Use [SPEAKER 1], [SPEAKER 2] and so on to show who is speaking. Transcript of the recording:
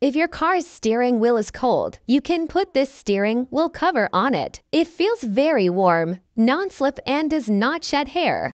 [SPEAKER 1] If your car's steering wheel is cold, you can put this steering wheel cover on it. It feels very warm, non-slip and does not shed hair.